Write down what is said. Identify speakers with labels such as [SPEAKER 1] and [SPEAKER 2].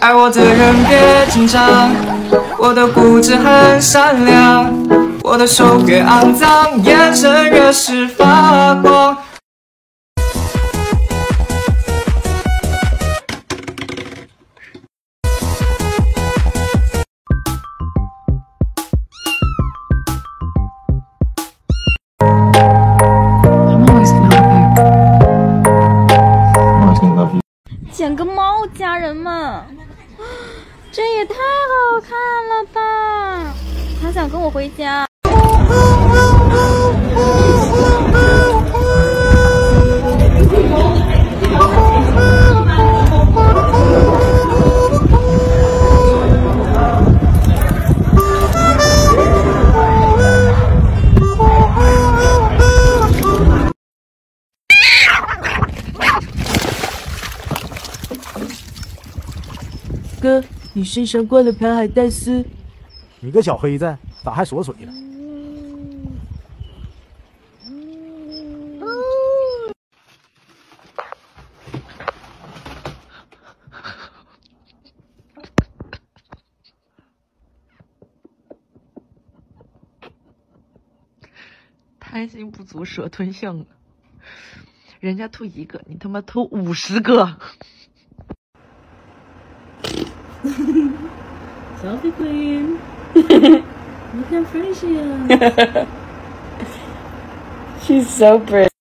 [SPEAKER 1] 爱我的人别紧张，我的固执很善良，我的手越肮脏，眼神越是发光。
[SPEAKER 2] 家人们，这也太好看了吧！他想跟我回家。
[SPEAKER 3] 哥，你身上挂了盘海带丝，
[SPEAKER 4] 你个小黑子，咋还锁水了？
[SPEAKER 3] 贪心不足蛇吞象啊！人家吐一个，你他妈吐五十个
[SPEAKER 5] Selfie queen. Look how pretty she is.
[SPEAKER 3] She's so pretty.